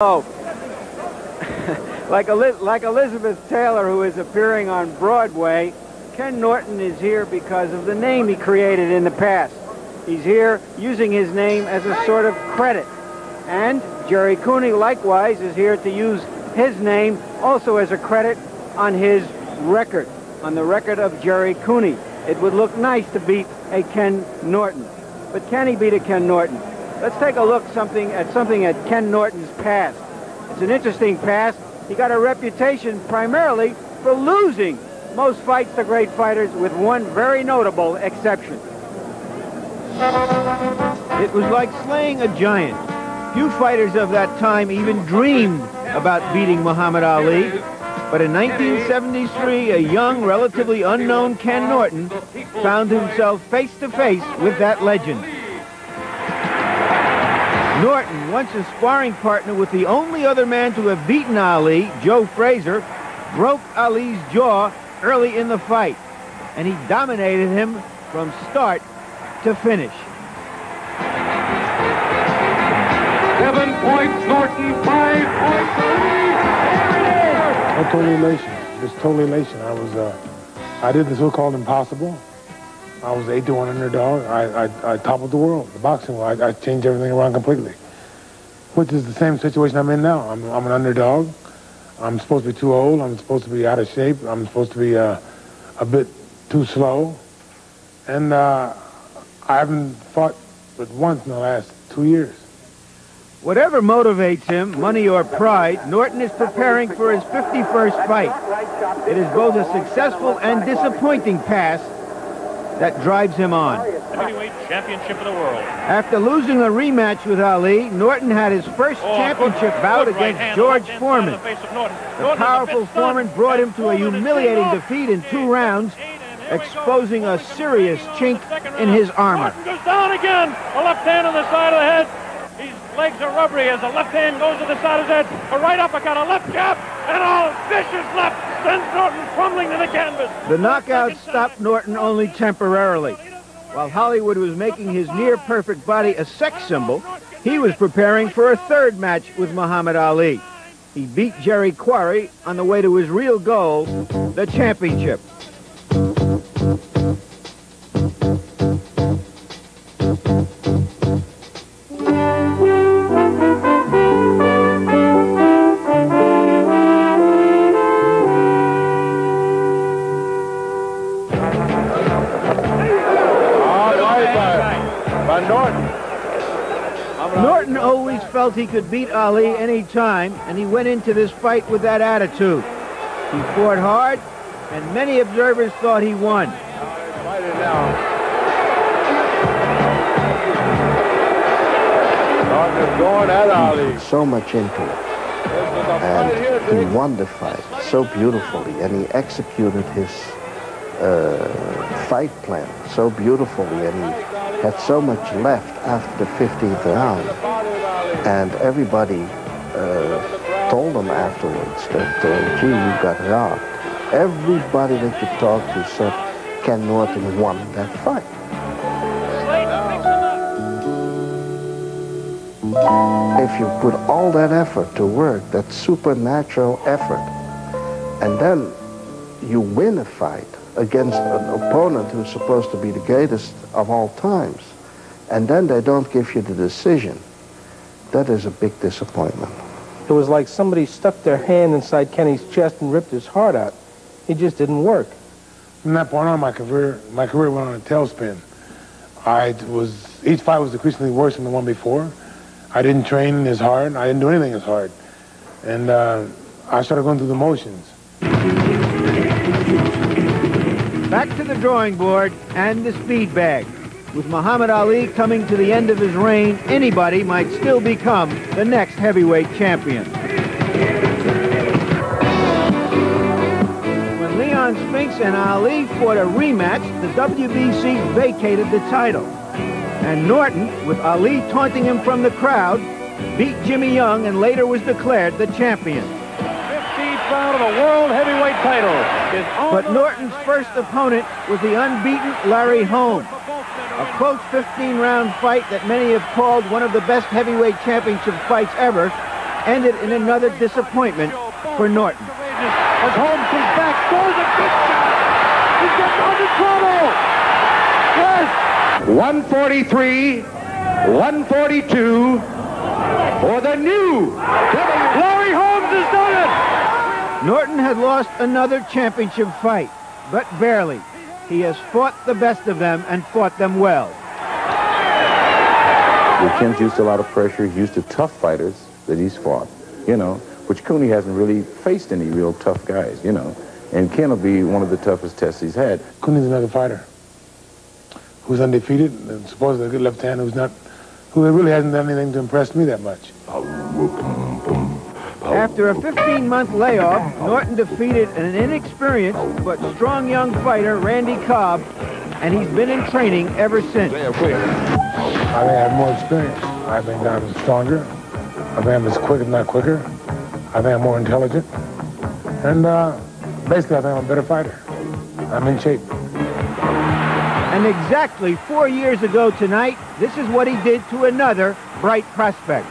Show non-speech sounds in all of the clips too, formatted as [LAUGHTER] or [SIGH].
Oh, [LAUGHS] like, like Elizabeth Taylor, who is appearing on Broadway, Ken Norton is here because of the name he created in the past. He's here using his name as a sort of credit. And Gerry Cooney, likewise, is here to use his name also as a credit on his record, on the record of Gerry Cooney. It would look nice to beat a Ken Norton. But can he beat a Ken Norton? Let's take a look something at something at Ken Norton's past. It's an interesting past. He got a reputation primarily for losing most fights to great fighters with one very notable exception. It was like slaying a giant. Few fighters of that time even dreamed about beating Muhammad Ali. But in 1973, a young, relatively unknown Ken Norton found himself face to face with that legend. Norton, once a sparring partner with the only other man to have beaten Ali, Joe Frazier, broke Ali's jaw early in the fight, and he dominated him from start to finish. Seven points, Norton, five points, Ali. I'm totally elation. Just totally elation. I was, uh, I did the so-called impossible. I was 8 to 1 underdog. I, I, I toppled the world, the boxing world. I, I changed everything around completely. Which is the same situation I'm in now. I'm, I'm an underdog. I'm supposed to be too old. I'm supposed to be out of shape. I'm supposed to be uh, a bit too slow. And uh, I haven't fought but once in the last two years. Whatever motivates him, money or pride, Norton is preparing for his 51st fight. It is both a successful and disappointing past that drives him on. Heavyweight championship of the world. After losing a rematch with Ali, Norton had his first oh, championship good, bout good against right George Foreman. The, the powerful Foreman brought him to a humiliating defeat in two rounds, exposing a serious chink in his armor. Norton goes down again. A left hand on the side of the head. His legs are rubbery as the left hand goes to the side of his head. A right uppercut, a left jab, and a vicious left sends Norton crumbling to the canvas. The knockout stopped Norton only temporarily. While Hollywood was making his near-perfect body a sex symbol, he was preparing for a third match with Muhammad Ali. He beat Jerry Quarry on the way to his real goal, the championship. Felt he could beat Ali any time, and he went into this fight with that attitude. He fought hard, and many observers thought he won. So much into it. And he won the fight so beautifully, and he executed his uh, fight plan so beautifully, and he had so much left after the 15th round. And everybody uh, told them afterwards that, uh, gee, you got robbed. Everybody that you talked to said Ken Norton won that fight. If you put all that effort to work, that supernatural effort, and then you win a fight against an opponent who's supposed to be the greatest of all times, and then they don't give you the decision, that is a big disappointment. It was like somebody stuck their hand inside Kenny's chest and ripped his heart out. It just didn't work. From that point on, my career, my career went on a tailspin. I was, each fight was increasingly worse than the one before. I didn't train as hard. I didn't do anything as hard. And uh, I started going through the motions. Back to the drawing board and the speed bag. With Muhammad Ali coming to the end of his reign, anybody might still become the next heavyweight champion. When Leon Spinks and Ali fought a rematch, the WBC vacated the title. And Norton, with Ali taunting him from the crowd, beat Jimmy Young and later was declared the champion. 15th round of the World Heavyweight title. But Norton's first opponent was the unbeaten Larry Holmes. A close 15-round fight that many have called one of the best heavyweight championship fights ever ended in another disappointment for Norton. As Holmes comes back, throws a big shot. He gets into trouble. Yes. 143, 142 for the new Larry Holmes has done it. Norton had lost another championship fight, but barely. He has fought the best of them and fought them well. Ken's used to a lot of pressure. He's used to tough fighters that he's fought, you know, which Cooney hasn't really faced any real tough guys, you know. And Ken will be one of the toughest tests he's had. Cooney's another fighter who's undefeated and supposedly a good left hand who's not, who really hasn't done anything to impress me that much. After a 15-month layoff, Norton defeated an inexperienced but strong young fighter, Randy Cobb, and he's been in training ever since. I think I have more experience. I think I'm stronger. I think I'm as quick, if not quicker. I think I'm more intelligent. And uh, basically, I think I'm a better fighter. I'm in shape. And exactly four years ago tonight, this is what he did to another bright prospect.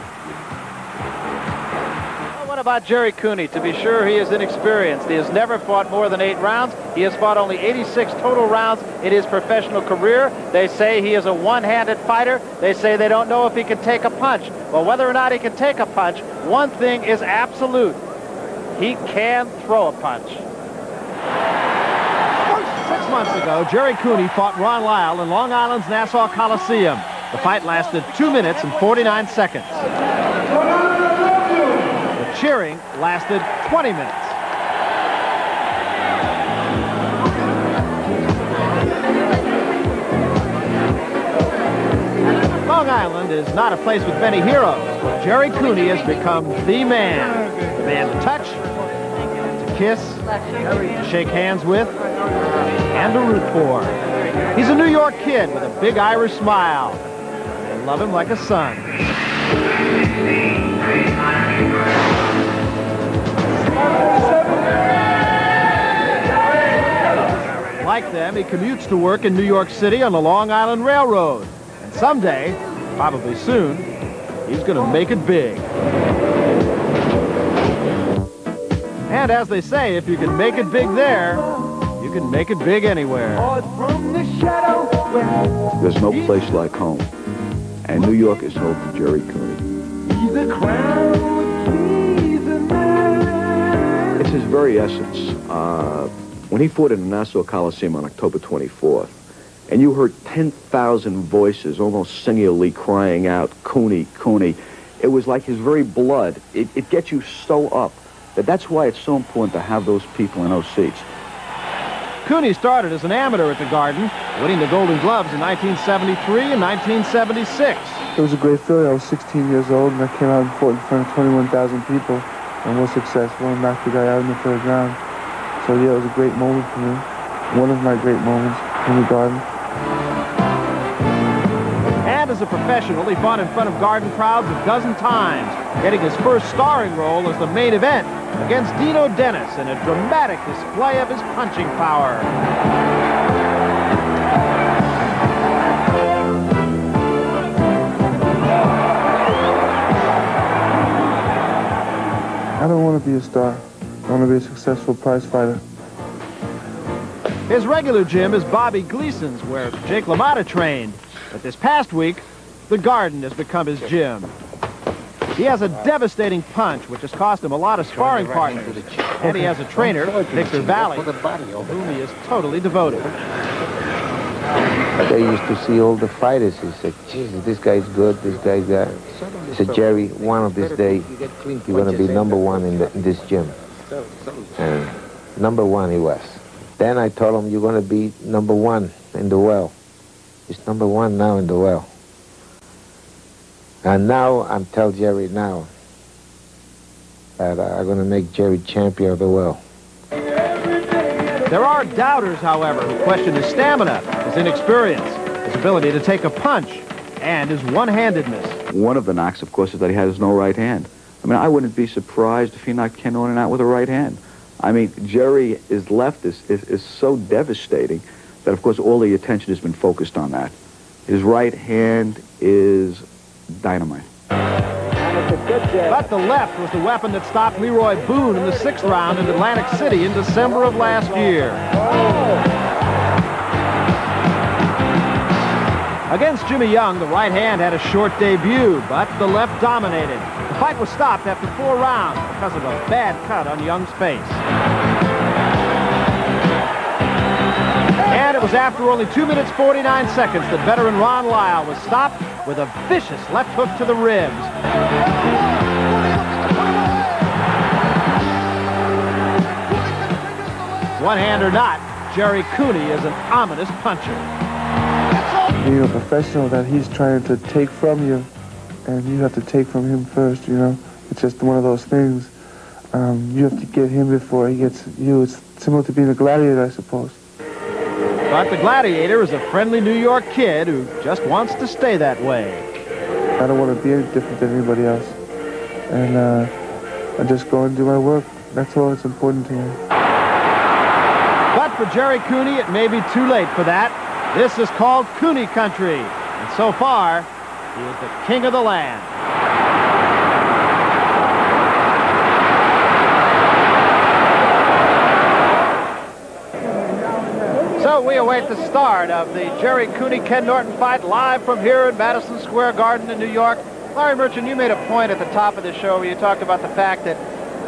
About Gerry Cooney? To be sure, he is inexperienced. He has never fought more than eight rounds. He has fought only 86 total rounds in his professional career. They say he is a one-handed fighter. They say they don't know if he can take a punch. Well, whether or not he can take a punch, one thing is absolute. He can throw a punch. Six months ago, Gerry Cooney fought Ron Lyle in Long Island's Nassau Coliseum. The fight lasted 2 minutes and 49 seconds. Cheering lasted 20 minutes. Long Island is not a place with many heroes, but Gerry Cooney has become the man. The man to touch, to kiss, to shake hands with, and to root for. He's a New York kid with a big Irish smile. They love him like a son. Like them, he commutes to work in New York City on the Long Island Railroad. And someday, probably soon, he's going to make it big. And as they say, if you can make it big there, you can make it big anywhere. There's no place like home. And New York is home to Gerry Cooney. It's his very essence. Uh, when he fought in the Nassau Coliseum on October 24th, and you heard 10,000 voices almost singularly crying out, Cooney, Cooney, it was like his very blood. It, it gets you so up that that's why it's so important to have those people in those seats. Cooney started as an amateur at the Garden, winning the Golden Gloves in 1973 and 1976. It was a great feeling. I was 16 years old, and I came out and fought in front of 21,000 people and was successful and knocked the guy out in the third round. So, yeah, it was a great moment for me. One of my great moments in the Garden. And as a professional, he fought in front of Garden crowds a dozen times, getting his first starring role as the main event against Dino Dennis in a dramatic display of his punching power. I don't want to be a star. I want to be a successful prize fighter. His regular gym is Bobby Gleason's, where Jake LaMotta trained. But this past week, the Garden has become his gym. He has a devastating punch, which has cost him a lot of sparring partners. And he has a trainer, Victor Valle, to whom he is totally devoted. They used to see all the fighters. He said, Jesus, this guy's good, this guy's that. He said, Gerry, one of this day, you're going to be number one in, the, in this gym. And number one he was. Then I told him, you're going to be number one in the well. He's number one now in the well. And now I'm tell Gerry now that I'm going to make Gerry champion of the well. There are doubters, however, who question his stamina, his inexperience, his ability to take a punch, and his one-handedness. One of the knocks, of course, is that he has no right hand. I mean, I wouldn't be surprised if he knocked Ken Norton out with a right hand. I mean, Gerry, his left is, is, is so devastating that, of course, all the attention has been focused on that. His right hand is dynamite. But the left was the weapon that stopped Leroy Boone in the sixth round in Atlantic City in December of last year. Against Jimmy Young, the right hand had a short debut, but the left dominated. The fight was stopped after four rounds because of a bad cut on Young's face. And it was after only 2 minutes 49 seconds that veteran Ron Lyle was stopped with a vicious left hook to the ribs. One hand or not, Gerry Cooney is an ominous puncher. Being a professional that he's trying to take from you, and you have to take from him first, you know? It's just one of those things. Um, you have to get him before he gets you. It's similar to being a gladiator, I suppose. But the Gladiator is a friendly New York kid who just wants to stay that way. I don't want to be any different than anybody else. And uh, I just go and do my work. That's all that's important to me. But for Gerry Cooney, it may be too late for that. This is called Cooney Country. And so far, he is the king of the land. So we await the start of the Gerry Cooney-Ken Norton fight live from here in Madison Square Garden in New York. Larry Merchant, you made a point at the top of the show where you talked about the fact that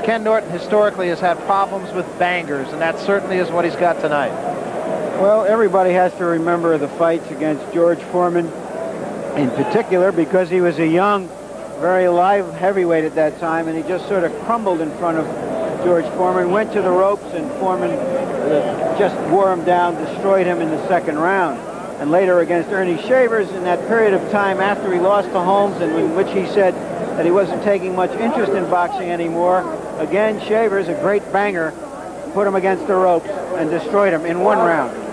Ken Norton historically has had problems with bangers, and that certainly is what he's got tonight. Well, everybody has to remember the fights against George Foreman in particular because he was a young, very live heavyweight at that time, and he just sort of crumbled in front of George Foreman, went to the ropes, and Foreman uh, just wore him down, destroyed him in the second round. And later against Ernie Shavers, in that period of time after he lost to Holmes, and in which he said that he wasn't taking much interest in boxing anymore, again, Shavers, a great banger, put him against the ropes and destroyed him in one round.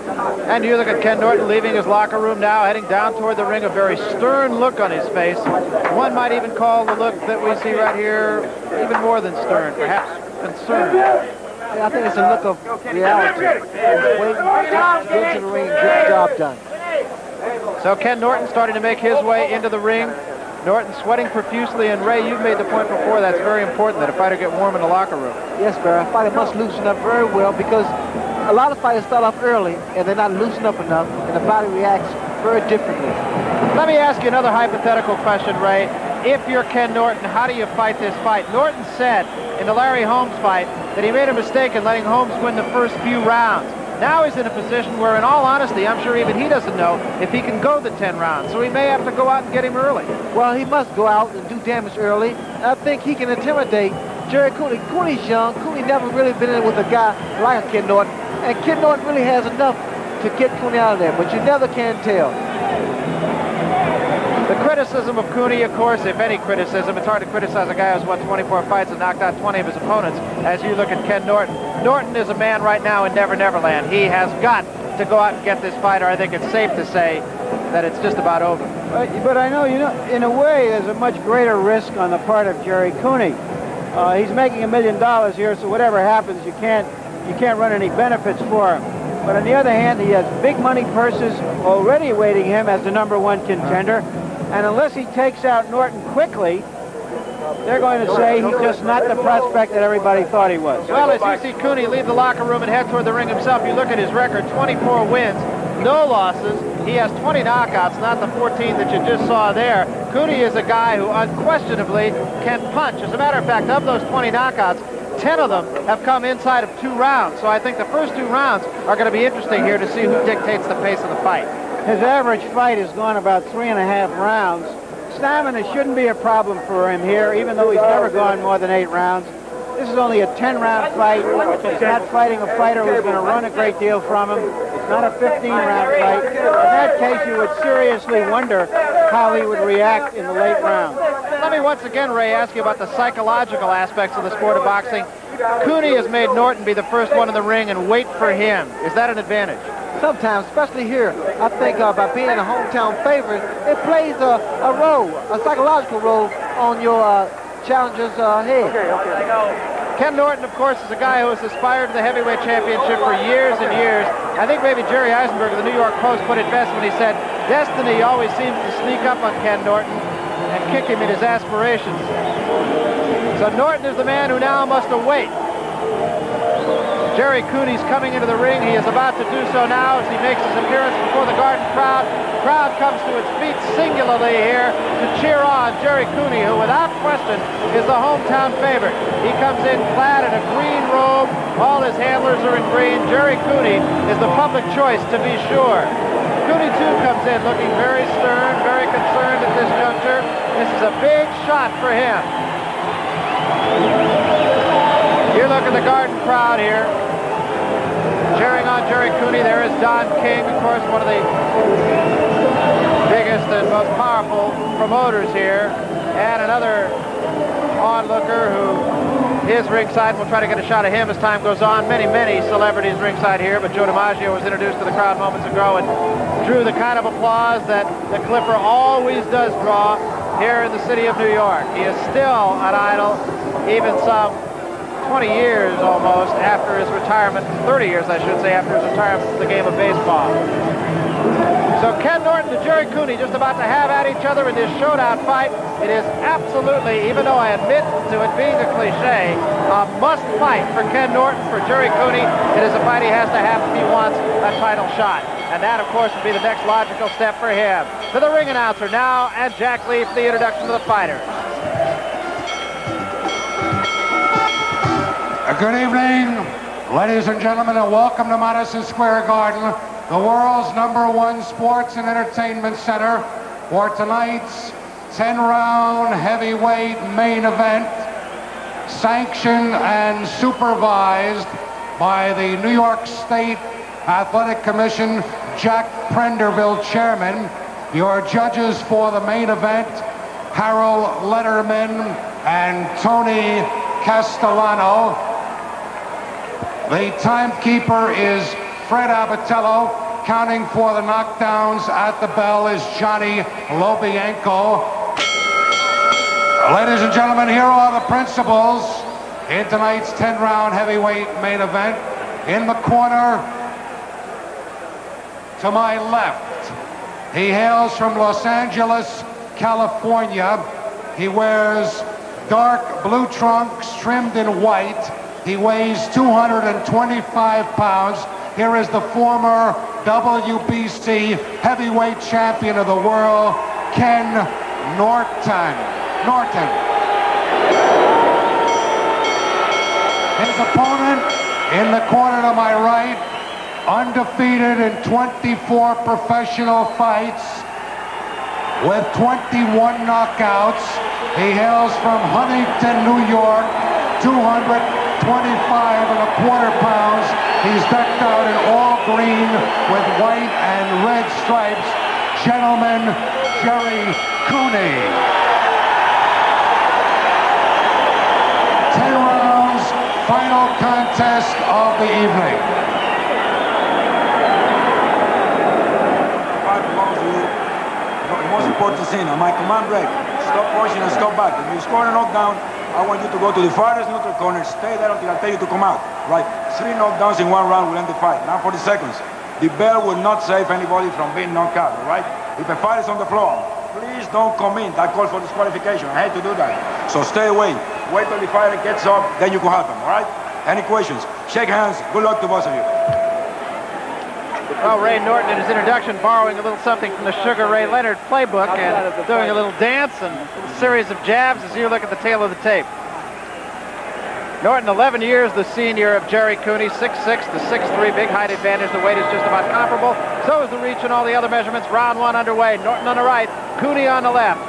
And you look at Ken Norton leaving his locker room now, heading down toward the ring, a very stern look on his face. One might even call the look that we see right here even more than stern, perhaps concerned. Yeah, I think it's a look of reality. Waiting to get the ring get job done. So Ken Norton starting to make his way into the ring. Norton sweating profusely, and Ray, you've made the point before that's very important that a fighter get warm in the locker room. Yes, Barry. A fighter must loosen up very well because a lot of fighters start off early and they're not loosened up enough, and the body reacts very differently. Let me ask you another hypothetical question, Ray. If you're Ken Norton, how do you fight this fight? Norton said in the Larry Holmes fight that he made a mistake in letting Holmes win the first few rounds. Now he's in a position where, in all honesty, I'm sure even he doesn't know if he can go the 10 rounds. So he may have to go out and get him early. Well, he must go out and do damage early. I think he can intimidate Gerry Cooney. Cooney's young. Cooney never really been in with a guy like Ken Norton. And Ken Norton really has enough to get Cooney out of there, but you never can tell. The criticism of Cooney, of course, if any criticism, it's hard to criticize a guy who's won 24 fights and knocked out 20 of his opponents, as you look at Ken Norton. Norton is a man right now in Never Never Land. He has got to go out and get this fighter. I think it's safe to say that it's just about over. But, but I know, you know, in a way, there's a much greater risk on the part of Gerry Cooney. Uh, he's making a million dollars here, so whatever happens, you can't, you can't run any benefits for him. But on the other hand, he has big money purses already awaiting him as the number one contender. And unless he takes out Norton quickly, they're going to say he's just not the prospect that everybody thought he was. Well, as you see Cooney leave the locker room and head toward the ring himself, you look at his record, 24 wins, no losses. He has 20 knockouts, not the 14 that you just saw there. Cooney is a guy who unquestionably can punch. As a matter of fact, of those 20 knockouts, 10 of them have come inside of two rounds. So I think the first two rounds are going to be interesting here to see who dictates the pace of the fight. His average fight has gone about three and a half rounds. Stamina shouldn't be a problem for him here, even though he's never gone more than eight rounds. This is only a 10-round fight. He's not fighting a fighter who's going to run a great deal from him. It's not a 15-round fight. In that case, you would seriously wonder how he would react in the late rounds. Let me once again, Ray, ask you about the psychological aspects of the sport of boxing. Cooney has made Norton be the first one in the ring and wait for him. Is that an advantage? Sometimes, especially here, I think uh, by being a hometown favorite, it plays a, a role, a psychological role on your uh, challenger's uh, head. Okay, okay. Ken Norton, of course, is a guy who has aspired to the heavyweight championship for years and years. I think maybe Jerry Izenberg of the New York Post put it best when he said, destiny always seems to sneak up on Ken Norton and kick him in his aspirations. So Norton is the man who now must await. Gerry Cooney's coming into the ring. He is about to do so now as he makes his appearance before the Garden crowd. The crowd comes to its feet singularly here to cheer on Gerry Cooney, who without question is the hometown favorite. He comes in clad in a green robe. All his handlers are in green. Gerry Cooney is the public choice to be sure. Cooney too comes in looking very stern, very concerned at this juncture. This is a big shot for him. You look at the Garden crowd here cheering on Gerry Cooney. There is Don King, of course, one of the biggest and most powerful promoters here. And another onlooker who is ringside. We'll try to get a shot of him as time goes on. Many, many celebrities ringside here, but Joe DiMaggio was introduced to the crowd moments ago and drew the kind of applause that the Clipper always does draw here in the city of New York. He is still an idol, even some 20 years almost after his retirement, 30 years I should say, after his retirement from the game of baseball. So Ken Norton and Gerry Cooney just about to have at each other in this showdown fight. It is absolutely, even though I admit to it being a cliche, a must fight for Ken Norton, for Gerry Cooney. It is a fight he has to have if he wants a title shot. And that, of course, would be the next logical step for him. To the ring announcer now, and Jack Lee for the introduction of the fighters. Uh, good evening, ladies and gentlemen, and welcome to Madison Square Garden, the world's number one sports and entertainment center for tonight's 10-round heavyweight main event, sanctioned and supervised by the New York State Athletic Commission, Jack Prenderville, chairman. Your judges for the main event, Harold Lederman and Tony Castellano. The timekeeper is Fred Abatello. Counting for the knockdowns at the bell is Johnny Lobianco. Ladies and gentlemen, here are the principals in tonight's 10-round heavyweight main event. In the corner, to my left, he hails from Los Angeles, California. He wears dark blue trunks trimmed in white. He weighs 225 pounds. Here is the former WBC heavyweight champion of the world, Ken Norton. Norton. His opponent in the corner to my right, undefeated in 24 professional fights with 21 knockouts. He hails from Huntington, New York, 200 25 and a quarter pounds. He's decked out in all green with white and red stripes. Gentleman, Gerry Cooney. 10 rounds, final contest of the evening. The most important thing, my command break, stop pushing and stop back. If you score a knockdown, I want you to go to the farthest neutral corner, stay there until I tell you to come out. Right, three knockdowns in one round will end the fight. Now 40 seconds. The bell will not save anybody from being knocked out, all right? If a fight is on the floor, please don't come in. That calls for disqualification. I hate to do that. So stay away. Wait till the fighter gets up, then you can help him, all right? Any questions? Shake hands. Good luck to both of you. Well, Ray Norton in his introduction borrowing a little something from the Sugar Ray Leonard playbook and doing a little dance and a series of jabs as you look at the tale of the tape. Norton, 11 years the senior of Gerry Cooney, 6'6 to 6'3, big height advantage. The weight is just about comparable. So is the reach and all the other measurements. Round one underway. Norton on the right, Cooney on the left.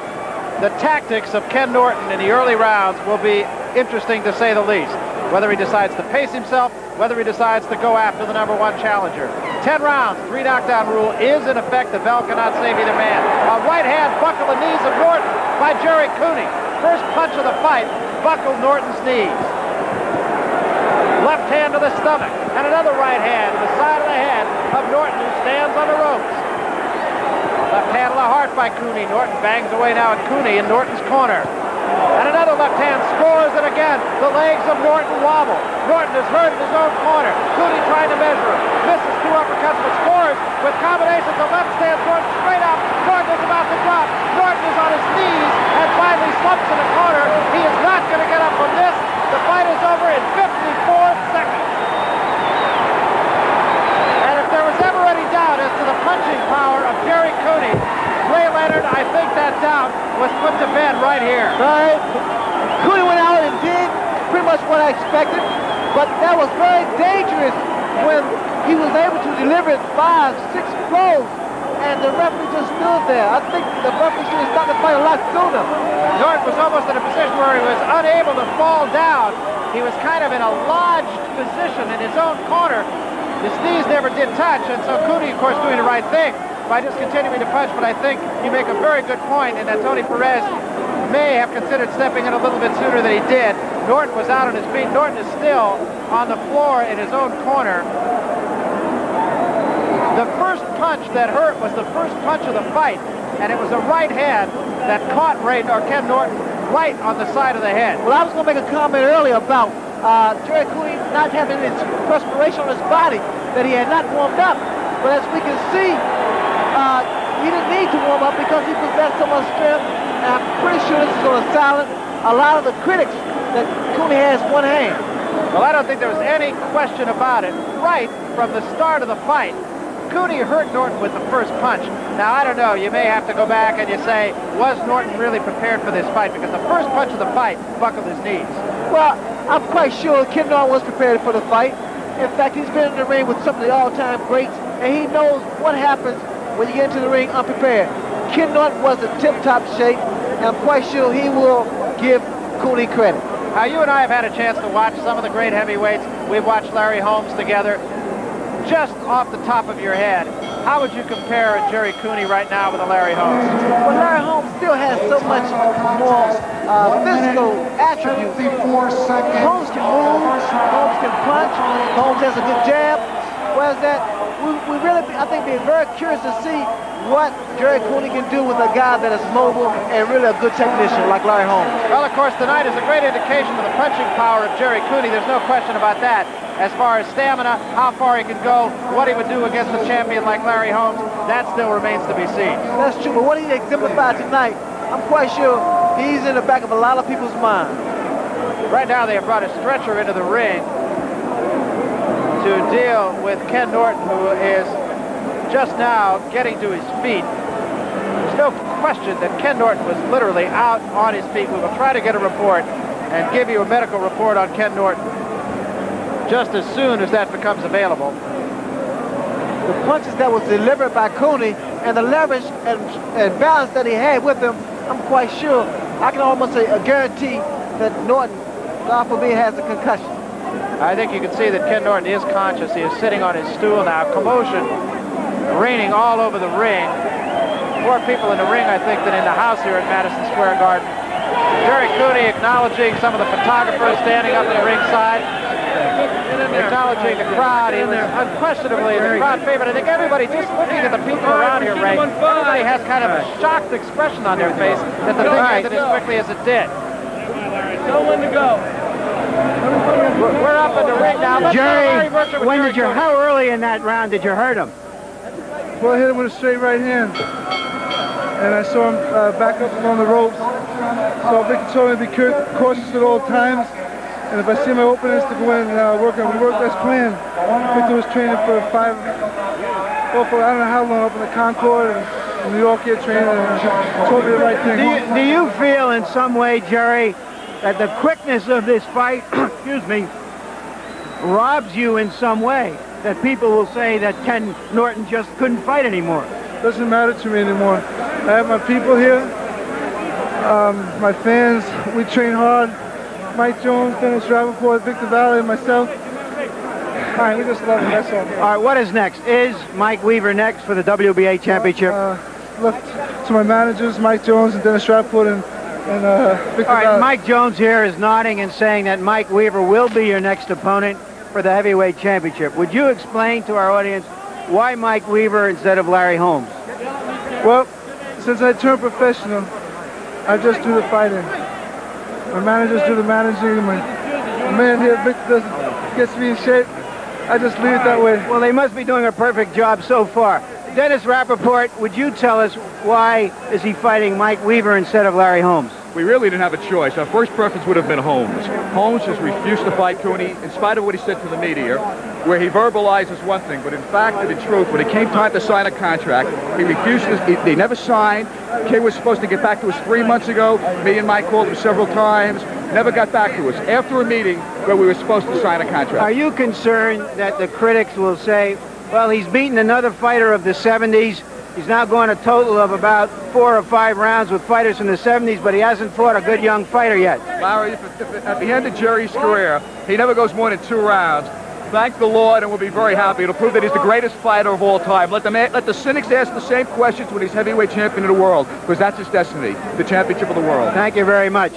The tactics of Ken Norton in the early rounds will be interesting to say the least. Whether he decides to pace himself, whether he decides to go after the number one challenger. 10 rounds, three knockdown rule is in effect. The bell cannot save either man. A right hand buckle the knees of Norton by Gerry Cooney. First punch of the fight buckled Norton's knees. Left hand to the stomach, and another right hand to the side of the head of Norton, who stands on the ropes. Left hand to the heart by Cooney. Norton bangs away now at Cooney in Norton's corner. And another left hand scores, and again, the legs of Norton wobble. Norton is hurt in his own corner. Cooney trying to measure him. Misses two uppercuts, but scores with combinations of left stance. going straight up. Norton is about to drop. Norton is on his knees and finally slumps in the corner. He is not going to get up from this. The fight is over in 54 seconds. And if there was ever any doubt as to the punching power of Gerry Cooney, Ray Leonard, I think that doubt was put to bed right here. Right. Cooney went out and did pretty much what I expected, but that was very dangerous when he was able to deliver it five, six blows, and the referee just stood there. I think the referee should have stopped the fight a lot sooner. Norton was almost in a position where he was unable to fall down. He was kind of in a lodged position in his own corner. His knees never did touch, and so Cooney, of course, doing the right thing by just continuing to punch, but I think you make a very good point in that Tony Perez may have considered stepping in a little bit sooner than he did. Norton was out on his feet. Norton is still on the floor in his own corner. The first punch that hurt was the first punch of the fight, and it was a right hand that caught Ray or Ken Norton right on the side of the head. Well, I was going to make a comment earlier about uh, Gerry Cooney not having any perspiration on his body, that he had not warmed up. But as we can see, uh, he didn't need to warm up because he possessed so much strength. And I'm pretty sure this is going to silence a lot of the critics that Cooney has one hand. Well, I don't think there was any question about it. Right from the start of the fight, Cooney hurt Norton with the first punch. Now, I don't know. You may have to go back and you say, was Norton really prepared for this fight? Because the first punch of the fight buckled his knees. Well, I'm quite sure Ken Norton was prepared for the fight. In fact, he's been in the ring with some of the all-time greats, and he knows what happens when you get into the ring unprepared. Ken Norton was in tip-top shape, and I'm quite sure he will give Cooney credit. Now, you and I have had a chance to watch some of the great heavyweights. We've watched Larry Holmes together. Just off the top of your head, how would you compare Gerry Cooney right now with a Larry Holmes? Well, Larry Holmes still has so much more uh, physical attributes. Holmes can move, Holmes can punch, Holmes has a good jab. Whereas that, we, we really, I think, be very curious to see what Gerry Cooney can do with a guy that is mobile and really a good technician like Larry Holmes. Well, of course, tonight is a great indication of the punching power of Gerry Cooney. There's no question about that. As far as stamina, how far he can go, what he would do against a champion like Larry Holmes, that still remains to be seen. That's true, but what he exemplified tonight, I'm quite sure he's in the back of a lot of people's minds. Right now, they have brought a stretcher into the ring to deal with Ken Norton, who is just now getting to his feet. There's no question that Ken Norton was literally out on his feet. We will try to get a report and give you a medical report on Ken Norton just as soon as that becomes available. The punches that was delivered by Cooney and the leverage and, and balance that he had with him, I'm quite sure, I can almost say a guarantee that Norton, God forbid, has a concussion. I think you can see that Ken Norton is conscious. He is sitting on his stool now. Commotion reigning all over the ring. More people in the ring, I think, than in the house here at Madison Square Garden. Gerry Cooney acknowledging some of the photographers standing up in the ringside. Acknowledging the crowd. He was unquestionably the crowd favorite. I think everybody, just looking at the people around here, Ray, everybody has kind of a shocked expression on their face that the thing ended as quickly as it did. Tell when to go. We're up in the ring now. Let's Gerry, go Gerry when did you, how early in that round did you hurt him? Well, I hit him with a straight right hand. And I saw him uh, back up on the ropes. So Victor told me to be cautious at all times. And if I see my openings to go in and uh, work on, we worked as planned. Victor was training for five, well, for I don't know how long up in the Concord and New York here training and told me the right thing. Do you, do you feel in some way, Gerry, that the quickness of this fight, [CLEARS THROAT] excuse me, robs you in some way? That people will say that Ken Norton just couldn't fight anymore? Doesn't matter to me anymore. I have my people here, um, my fans. We train hard. Mike Jones, Dennis Rappaport, Victor Valle, and myself. All right, we just love him, that's all. All right, what is next? Is Mike Weaver next for the WBA championship? Uh, left to my managers, Mike Jones and Dennis Rappaport and, and uh, All right, Valle. Mike Jones here is nodding and saying that Mike Weaver will be your next opponent for the heavyweight championship. Would you explain to our audience why Mike Weaver instead of Larry Holmes? Well, since I turned professional, I just do the fighting. my managers do the managing. My, my man here, Vic, does, gets me in shape. I just leave it that way. Well, they must be doing a perfect job so far. Dennis Rappaport, would you tell us why is he fighting Mike Weaver instead of Larry Holmes? We really didn't have a choice. Our first preference would have been Holmes. Holmes has refused to fight Cooney, in spite of what he said to the media, where he verbalizes one thing, but in fact and in truth, when it came time to sign a contract, he refused to, he, they never signed. Kid was supposed to get back to us three months ago. Me and Mike called him several times, never got back to us. After a meeting where we were supposed to sign a contract. Are you concerned that the critics will say, well, he's beaten another fighter of the 70s, He's now going a total of about four or five rounds with fighters from the 70s, but he hasn't fought a good young fighter yet. Larry, if, if, at the end of Gerry's career, he never goes more than two rounds. Thank the Lord, and we'll be very happy. It'll prove that he's the greatest fighter of all time. Let, them, let the cynics ask the same questions when he's heavyweight champion of the world, because that's his destiny, the championship of the world. Thank you very much.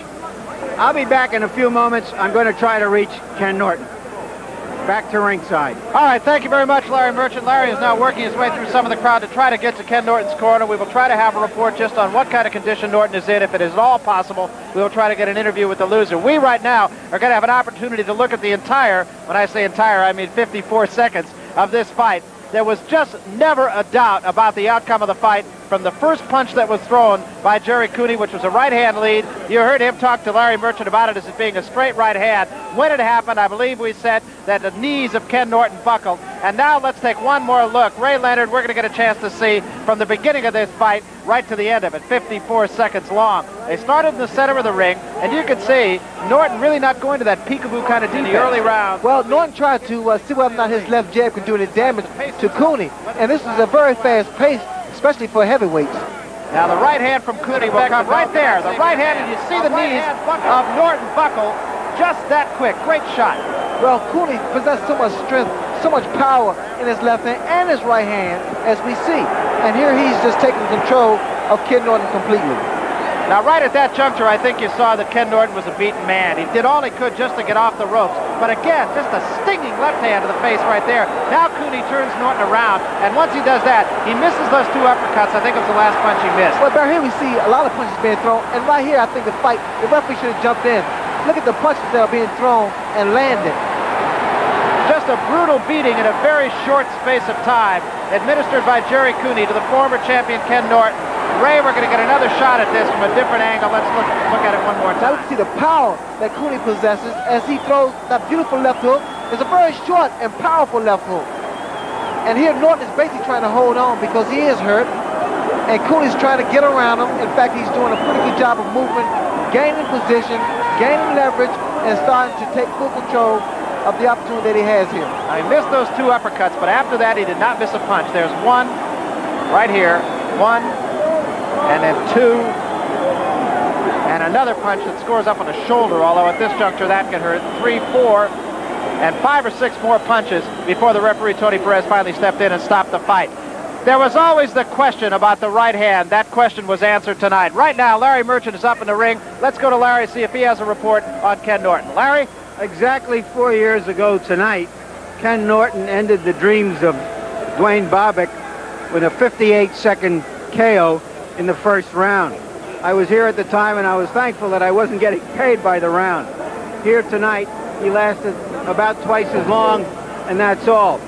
I'll be back in a few moments. I'm going to try to reach Ken Norton back to ringside. All right, thank you very much, Larry Merchant. Larry is now working his way through some of the crowd to try to get to Ken Norton's corner. We will try to have a report just on what kind of condition Norton is in. If it is at all possible, we will try to get an interview with the loser. We right now are going to have an opportunity to look at the entire, when I say entire, I mean 54 seconds of this fight. There was just never a doubt about the outcome of the fight from the first punch that was thrown by Gerry Cooney, which was a right hand lead. You heard him talk to Larry Merchant about it as it being a straight right hand. When it happened, I believe we said that the knees of Ken Norton buckled. And now let's take one more look. Ray Leonard, we're going to get a chance to see from the beginning of this fight right to the end of it, 54 seconds long. They started in the center of the ring, and you can see Norton really not going to that peekaboo kind of defense. In the early round. Well, Norton tried to uh, see whether or not his left jab could do any damage to Cooney. And this is a very fast pace especially for heavyweights. Now the right hand from Cooney will come right there. The right hand, and you see the knees of Norton buckle just that quick. Great shot. Well, Cooney possessed so much strength, so much power in his left hand and his right hand, as we see. And here he's just taking control of Ken Norton completely. Now, right at that juncture, I think you saw that Ken Norton was a beaten man. He did all he could just to get off the ropes. But again, just a stinging left hand to the face right there. Now Cooney turns Norton around, and once he does that, he misses those two uppercuts. I think it was the last punch he missed. Well, Barry, here we see a lot of punches being thrown, and right here, I think the fight, the referee should have jumped in. Look at the punches that are being thrown and landed. Just a brutal beating in a very short space of time, administered by Gerry Cooney to the former champion Ken Norton. Ray, we're going to get another shot at this from a different angle. Let's look, look at it one more time. Now see the power that Cooney possesses as he throws that beautiful left hook. It's a very short and powerful left hook. And here Norton is basically trying to hold on because he is hurt. And Cooney's trying to get around him. In fact, he's doing a pretty good job of movement, gaining position, gaining leverage, and starting to take full control of the opportunity that he has here. Now, he missed those two uppercuts, but after that, he did not miss a punch. There's one right here, one, and then two, and another punch that scores up on the shoulder, although at this juncture that can hurt. Three, four, and five or six more punches before the referee, Tony Perez, finally stepped in and stopped the fight. There was always the question about the right hand. That question was answered tonight. Right now, Larry Merchant is up in the ring. Let's go to Larry, see if he has a report on Ken Norton. Larry? Exactly four years ago tonight, Ken Norton ended the dreams of Duane Bobick with a 58-second KO in the first round. I was here at the time and I was thankful that I wasn't getting paid by the round. Here tonight, he lasted about twice as long, and that's all.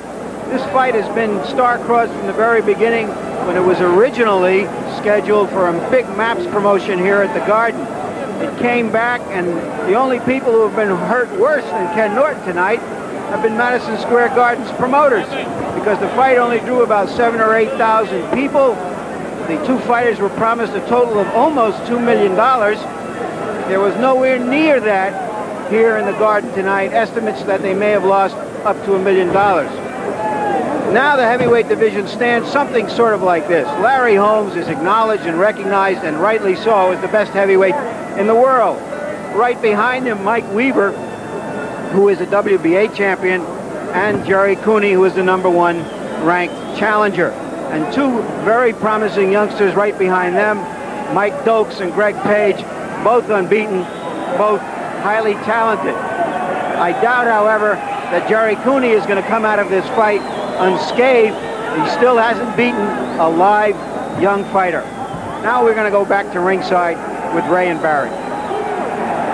This fight has been star-crossed from the very beginning when it was originally scheduled for a big MAPS promotion here at the Garden. It came back, and the only people who have been hurt worse than Ken Norton tonight have been Madison Square Garden's promoters because the fight only drew about seven or 8,000 people the two fighters were promised a total of almost $2 million. There was nowhere near that here in the Garden tonight. Estimates that they may have lost up to a million dollars. Now the heavyweight division stands something sort of like this. Larry Holmes is acknowledged and recognized, and rightly so, as the best heavyweight in the world. Right behind him, Mike Weaver, who is a WBA champion, and Gerry Cooney, who is the number one ranked challenger and two very promising youngsters right behind them, Mike Dokes and Greg Page, both unbeaten, both highly talented. I doubt, however, that Gerry Cooney is going to come out of this fight unscathed. He still hasn't beaten a live young fighter. Now we're going to go back to ringside with Ray and Barry.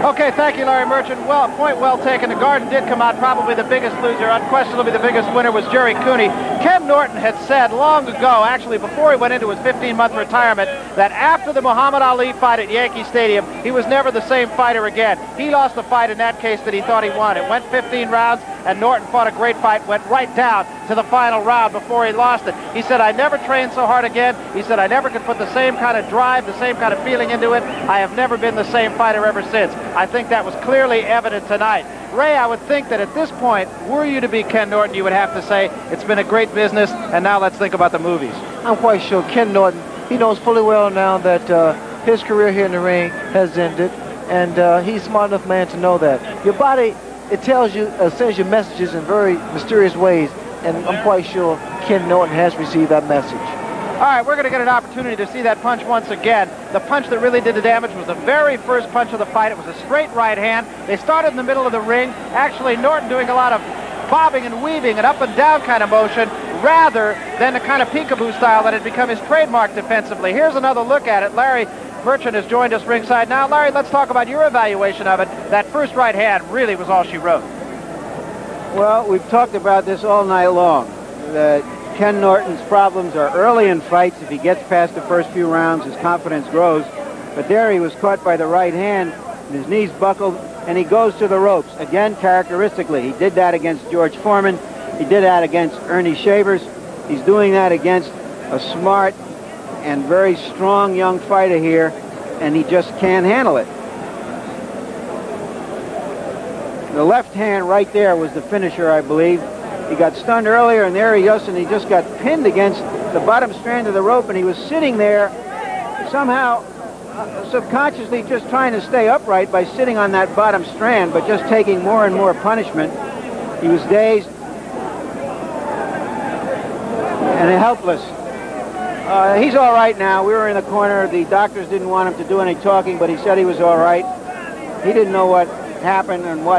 Okay, thank you, Larry Merchant. Well, point well taken. The Garden did come out probably the biggest loser. Unquestionably, the biggest winner was Gerry Cooney. Ken Norton had said long ago, actually before he went into his 15-month retirement, that after the Muhammad Ali fight at Yankee Stadium, he was never the same fighter again. He lost the fight in that case that he thought he won. It went 15 rounds, and Norton fought a great fight, went right down to the final round before he lost it. He said, I never trained so hard again. He said, I never could put the same kind of drive, the same kind of feeling into it. I have never been the same fighter ever since. I think that was clearly evident tonight. Ray, I would think that at this point, were you to be Ken Norton, you would have to say, it's been a great business, and now let's think about the movies. I'm quite sure Ken Norton, he knows fully well now that uh, his career here in the ring has ended, and uh, he's smart enough man to know that. Your body, it tells you, uh, sends you messages in very mysterious ways, and I'm quite sure Ken Norton has received that message. All right, we're going to get an opportunity to see that punch once again. The punch that really did the damage was the very first punch of the fight. It was a straight right hand. They started in the middle of the ring. Actually, Norton doing a lot of bobbing and weaving and up and down kind of motion rather than the kind of peekaboo style that had become his trademark defensively. Here's another look at it. Larry Merchant has joined us ringside now. Larry, let's talk about your evaluation of it. That first right hand really was all she wrote. Well, we've talked about this all night long. That Ken Norton's problems are early in fights. If he gets past the first few rounds, his confidence grows. But there he was caught by the right hand, and his knees buckled, and he goes to the ropes. Again, characteristically, he did that against George Foreman. He did that against Ernie Shavers. He's doing that against a smart and very strong young fighter here, and he just can't handle it. The left hand right there was the finisher, I believe. He got stunned earlier, and there he is, and he just got pinned against the bottom strand of the rope, and he was sitting there somehow uh, subconsciously just trying to stay upright by sitting on that bottom strand, but just taking more and more punishment. He was dazed and helpless. Uh, he's all right now. We were in the corner. The doctors didn't want him to do any talking, but he said he was all right. He didn't know what happened and what